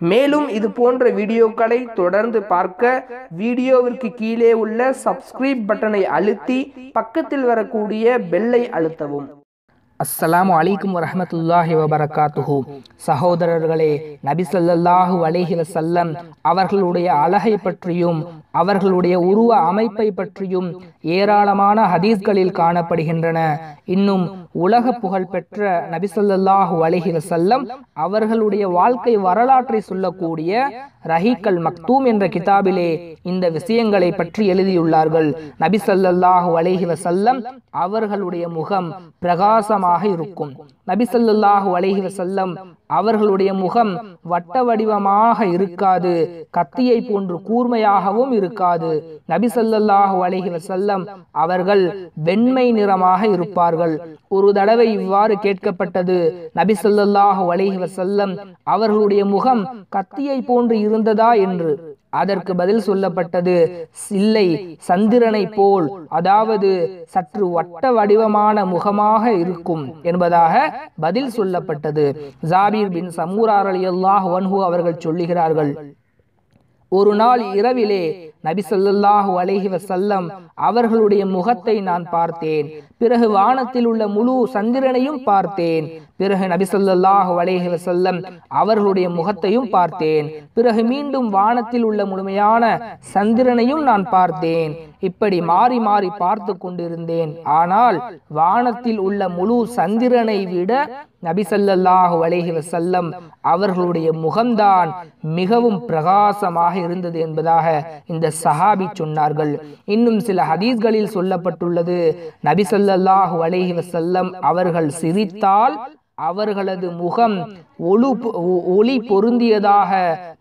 மேலும் இது போன்ற வீடியோக்களை தொடர்ந்து பார்க்க வீடியோவிற்கு கீழே உள்ள சப்ஸ்கிரைப் பட்டனை அழுத்தி பக்கத்தில் வரக்கூடிய பெல்லை அழுத்தவும். அஸ்ஸலாமு அலைக்கும் வரமத்துல்லாஹி வபரகாத்துஹு. சகோதரர்களே நபி ஸல்லல்லாஹு அலைஹி வஸல்லம் அவர்களுடைய அழகை பற்றியும் அவர்களுடைய உருவ அமைப்பை பற்றியும் ஏராளமான ஹதீஸ்களில் காணப்படுகின்றன. இன்னும் உலக புகழ் பெற்ற நபி ஸல்லல்லாஹு அலைஹி அவர்களுடைய வாழ்க்கை வரலாற்றை சொல்லக்கூடிய ரஹீக்கல் மக்தூம் என்ற கிதாபிலே இந்த விஷயங்களை பற்றி எழுதியுள்ளார்கள். நபி ஸல்லல்லாஹு அலைஹி அவர்களுடைய முகம் பிரகாசமாக இருக்கும். நபி அலஹி வசல்லம் அவர்களுடைய முகம் வட்ட வடிவமாக இருக்காது கத்தியை போன்று கூர்மையாகவும் இருக்காது. நபிசல்லாஹு அலஹி வசல்லம் அவர்கள் வெண்மை நிறமாக இருப்பார்கள். ஒரு தடவை இவ்வாறு கேட்கப்பட்டது. நபி அலஹி வசல்லம் அவர்களுடைய முகம் கத்தியை போன்று இருந்ததா என்று. அதற்கு பதில் சொல்லப்பட்டது இல்லை சந்திரனை போல் அதாவது சற்று வட்ட வடிவமான முகமாக இருக்கும் என்பதாக பதில் சொல்லப்பட்டது. ஜாபீர் பின் சமூரார் அலி அல்லாஹ் வன்ஹு அவர்கள் சொல்லுகிறார்கள் ஒரு நாள் இரவிலே நபி ஸல்லல்லாஹு அலைஹி வசல்லம் அவர்களுடைய முகத்தை நான் பார்த்தேன். பிறகு வானத்தில் உள்ள முழு சந்திரனையும் பார்த்தேன். பிறகு நபி ஸல்லல்லாஹு அலேஹி வசல்லம் அவர்களுடைய முகத்தையும் பார்த்தேன். பிறகு மீண்டும் வானத்தில் உள்ள முழுமையான சந்திரனையும் நான் பார்த்தேன். இப்படி மாறி மாறி பார்த்து கொண்டிருந்தேன். ஆனால் வானத்தில் உள்ள முழு சந்திரனை விட நபி ஸல்லல்லாஹு வசல்லம் அவர்களுடைய முகம்தான் மிகவும் பிரகாசமாக இருந்தது என்பதாக இந்த சஹாபி சொன்னார்கள். இன்னும் சில ஹதீஸ்களில் சொல்லப்பட்டுள்ளது நபி ஸல்லல்லாஹு வசல்லம் அவர்கள் சிரித்தால் அவர்களது முகம் ஒளு ஒளி பொருந்தியதாக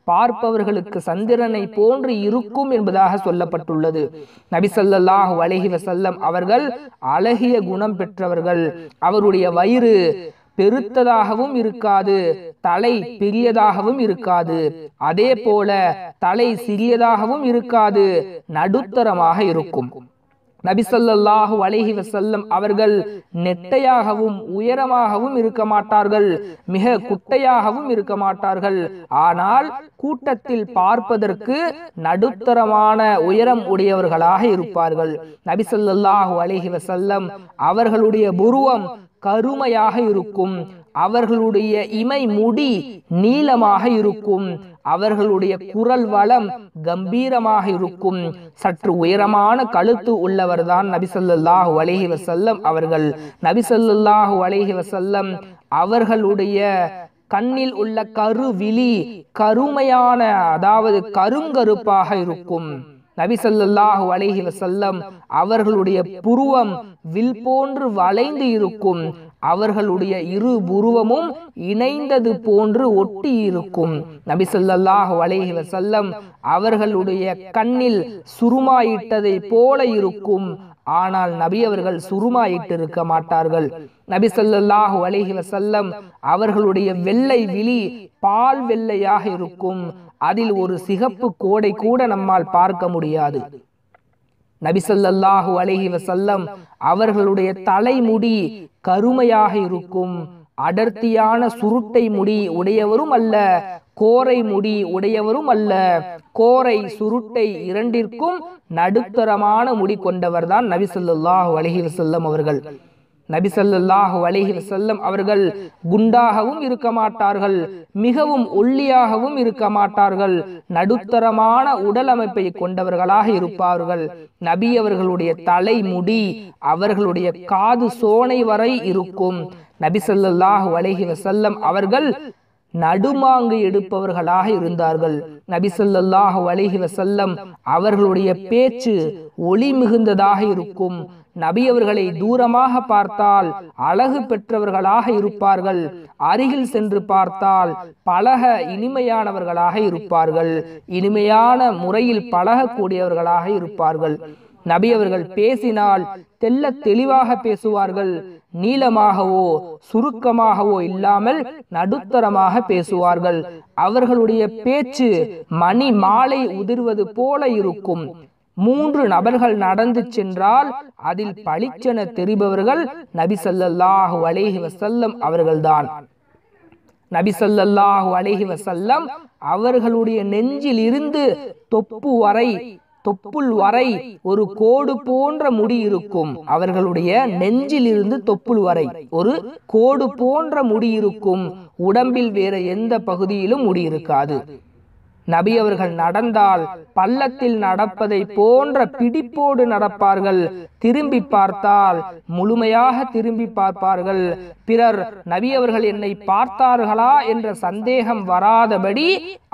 பார்ப்பவர்களுக்கு சந்திரனை போன்று இருக்கும் என்பதாக சொல்லப்பட்டுள்ளது. நபிசல்லாஹ் வலகி வசல்லம் அவர்கள் அழகிய குணம் பெற்றவர்கள். அவருடைய வயிறு பெருத்ததாகவும் இருக்காது தலை பெரியதாகவும் இருக்காது. அதே போல தலை சிறியதாகவும் இருக்காது நடுத்தரமாக இருக்கும். நபிசல்லாஹு அலஹி வசல்லம் அவர்கள் நெட்டையாகவும் உயரமாகவும் இருக்க மாட்டார்கள் மிக குட்டையாகவும் இருக்க மாட்டார்கள். ஆனால் கூட்டத்தில் பார்ப்பதற்கு நடுத்தரமான உயரம் உடையவர்களாக இருப்பார்கள். நபிசல்லாஹு அலஹி வசல்லம் அவர்களுடைய புருவம் கருமையாக இருக்கும். அவர்களுடைய இமை முடி நீளமாக இருக்கும். அவர்களுடைய குரல் வளம் கம்பீரமாக இருக்கும் சற்று உயரமான கழுத்து உள்ளவர்தான் நபிசல்லாஹு அலேஹி வசல்லம் அவர்கள். நபிசல்லாஹு அலேஹி வசல்லம் அவர்களுடைய கண்ணில் உள்ள கருவிழி கருமையான அதாவது கருங்கருப்பாக இருக்கும். நபிசல்லாஹு அலேஹி வசல்லம் அவர்களுடைய புருவம் வில் போன்று வளைந்து இருக்கும். அவர்களுடைய இரு புருவமும் இணைந்தது போன்று ஒட்டி இருக்கும் நபி ஸல்லல்லாஹு அலைஹி செல்லம் அவர்களுடைய கண்ணில் சுருமாயிட்டதை போல இருக்கும். ஆனால் நபி அவர்கள் சுருமாயிட்டிருக்க மாட்டார்கள். நபி ஸல்லல்லாஹு அலஹி வசல்லம் அவர்களுடைய வெள்ளை விழி பால் வெள்ளையாக இருக்கும். அதில் ஒரு சிகப்பு கோடை கூட நம்மால் பார்க்க முடியாது. நபிசல்லாஹு அலஹி வசல்லம் அவர்களுடைய தலைமுடி கருமையாக இருக்கும். அடர்த்தியான சுருட்டை முடி உடையவரும் அல்ல கோரை முடி உடையவரும் அல்ல. கோரை சுருட்டை இரண்டிற்கும் நடுத்தரமான முடி கொண்டவர்தான் நபிசல்லாஹு அலஹி வசல்லம் அவர்கள். நபிசல்லாஹு அலிஹி வசல்லம் அவர்கள் குண்டாகவும் இருக்க மாட்டார்கள் மிகவும் ஒல்லியாகவும் இருக்க மாட்டார்கள் நடுத்தரமான உடல் அமைப்பை கொண்டவர்களாக இருப்பார்கள். நபி அவர்களுடைய தலைமுடி அவர்களுடைய காது சோனை வரை இருக்கும். நபிசல்லாஹு அலிஹி வசல்லம் அவர்கள் நடுமாங்கு எடுப்பவர்களாக இருந்தார்கள். நபிசல்லாஹு அலிஹி வசல்லம் அவர்களுடைய பேச்சு ஒளி மிகுந்ததாக இருக்கும். நபி அவர்களை தூரமாக பார்த்தால் அழகு பெற்றவர்களாக இருப்பார்கள். அருகில் சென்று பார்த்தால் பழக இனிமையானவர்களாக இருப்பார்கள். இனிமையான முறையில் பழகக்கூடியவர்களாக இருப்பார்கள். நபி அவர்கள் பேசினால் தெல்ல தெளிவாக பேசுவார்கள். நீளமாகவோ சுருக்கமாகவோ இல்லாமல் நடுத்தரமாக பேசுவார்கள். அவர்களுடைய பேச்சு மணி மாலை உதிர்வது போல இருக்கும். மூன்று நபர்கள் நடந்து சென்றால் அதில் பளிச்சென தெரிபவர்கள் நபிசல்லாஹு அலேஹி வசல்லம் அவர்கள்தான். நபிசல்லாஹு அலேஹி வசல்லம் அவர்களுடைய நெஞ்சில் இருந்து தொப்பு வரை தொப்புள் வரை ஒரு கோடு போன்ற முடி இருக்கும். அவர்களுடைய நெஞ்சில் இருந்து தொப்புள் வரை ஒரு கோடு போன்ற முடி இருக்கும். உடம்பில் வேற எந்த பகுதியிலும் முடி இருக்காது. நபி அவர்கள் நடந்தால் பள்ளத்தில் நடப்பதை போன்ற பிடிப்போடு நடப்பார்கள். திரும்பி பார்த்தால் முழுமையாக திரும்பி பார்ப்பார்கள். பிறர் நபி அவர்கள் என்னை பார்த்தார்களா? என்ற சந்தேகம் வராதபடி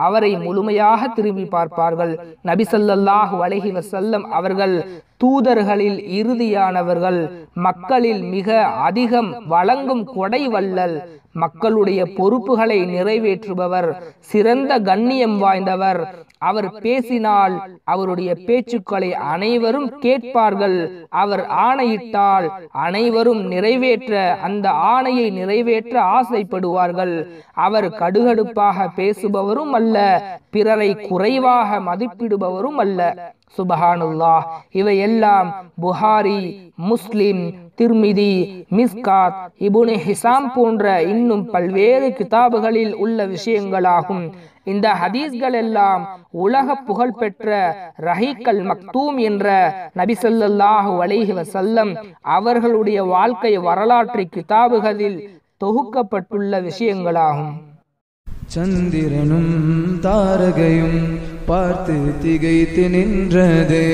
அவரை முழுமையாக திரும்பி பார்ப்பார்கள். நபி சொல்லல்லாஹு அலைஹி வசல்லம் அவர்கள் தூதர்களில் இறுதியானவர்கள் மக்களில் மிக அதிகம் வழங்கும் கொடை வல்லல் மக்களுடைய பொறுப்புகளை நிறைவேற்றுபவர் சிறந்த கண்ணியம் வாய்ந்தவர். அவர் பேசினால் அவருடைய பேச்சுக்களை அனைவரும் கேட்பார்கள். அவர் ஆணையிட்டால் அனைவரும் நிறைவேற்ற அந்த ஆணையை நிறைவேற்ற ஆசைப்படுவார்கள். அவர் கடுகடுப்பாக பேசுபவரும் அல்ல பிறரை குறைவாக மதிப்பிடுபவரும் அல்ல. சுபஹானுல்லா இவை எல்லாம் புகாரி முஸ்லிம் திர்மிதி மிஸ்காத் இபுனி ஹிசாம் போன்ற இன்னும் பல்வேறு கிதாபுகளில் உள்ள விஷயங்களாகும். இந்த ஹதீஸ்கள் எல்லாம் உலக புகழ்பெற்ற ரஹீக்கல் மக்தூம் என்ற நபிசல்லாஹு ஸல்லல்லாஹு அலைஹி அவர்களுடைய வாழ்க்கை வரலாற்று கிதாபுகளில் தொகுக்கப்பட்டுள்ள விஷயங்களாகும். சந்திரனும் தாரகையும் பார்த்து திகைத்து நின்றதே.